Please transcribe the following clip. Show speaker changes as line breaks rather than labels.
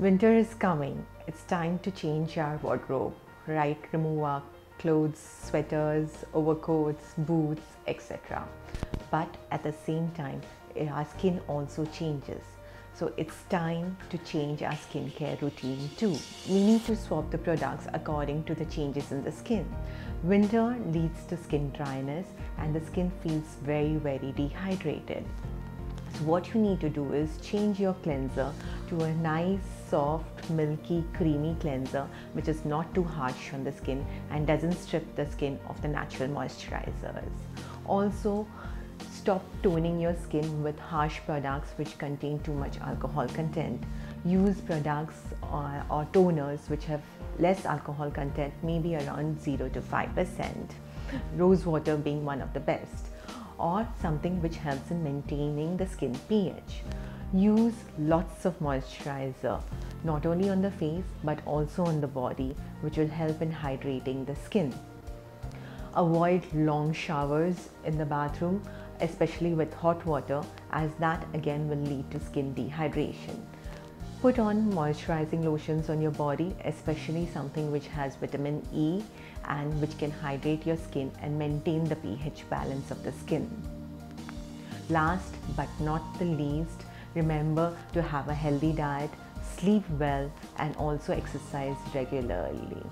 Winter is coming. It's time to change our wardrobe, right? Remove our clothes, sweaters, overcoats, boots, etc. But at the same time, our skin also changes. So it's time to change our skincare routine too. We need to swap the products according to the changes in the skin. Winter leads to skin dryness and the skin feels very, very dehydrated. So what you need to do is change your cleanser to a nice, soft, milky, creamy cleanser which is not too harsh on the skin and doesn't strip the skin of the natural moisturizers. Also, Stop toning your skin with harsh products which contain too much alcohol content. Use products or, or toners which have less alcohol content, maybe around 0 to 5%. Rose water being one of the best. Or something which helps in maintaining the skin pH. Use lots of moisturizer, not only on the face but also on the body, which will help in hydrating the skin. Avoid long showers in the bathroom especially with hot water as that again will lead to skin dehydration. Put on moisturizing lotions on your body, especially something which has vitamin E and which can hydrate your skin and maintain the pH balance of the skin. Last but not the least, remember to have a healthy diet, sleep well and also exercise regularly.